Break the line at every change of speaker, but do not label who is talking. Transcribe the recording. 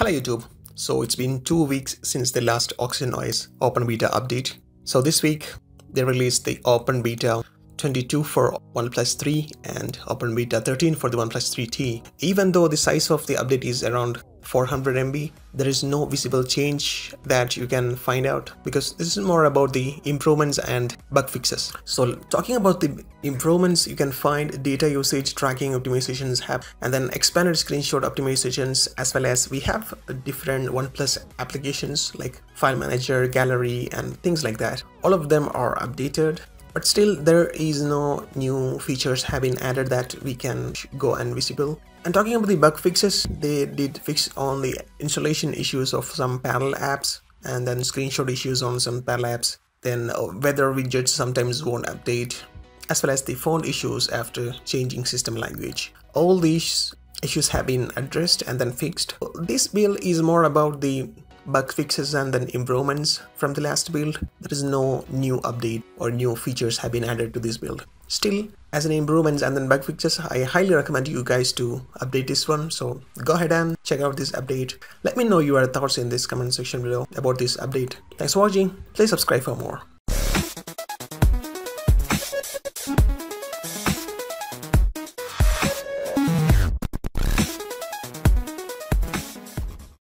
Hello YouTube. So it's been two weeks since the last OxygenOS Open Beta update. So this week they released the Open Beta 22 for OnePlus 3 and Open Beta 13 for the OnePlus 3T. Even though the size of the update is around 400 MB, there is no visible change that you can find out because this is more about the improvements and bug fixes. So talking about the improvements, you can find data usage tracking optimizations have and then expanded screenshot optimizations as well as we have different OnePlus applications like file manager, gallery and things like that. All of them are updated but still there is no new features have been added that we can go and visible. And talking about the bug fixes they did fix on the installation issues of some parallel apps and then screenshot issues on some parallel apps. Then uh, weather widgets sometimes won't update as well as the font issues after changing system language. All these issues have been addressed and then fixed. This build is more about the bug fixes and then improvements from the last build. There is no new update or new features have been added to this build. Still, as an improvements and then bug fixes, I highly recommend you guys to update this one. So go ahead and check out this update. Let me know your thoughts in this comment section below about this update. Thanks for watching. Please subscribe for more.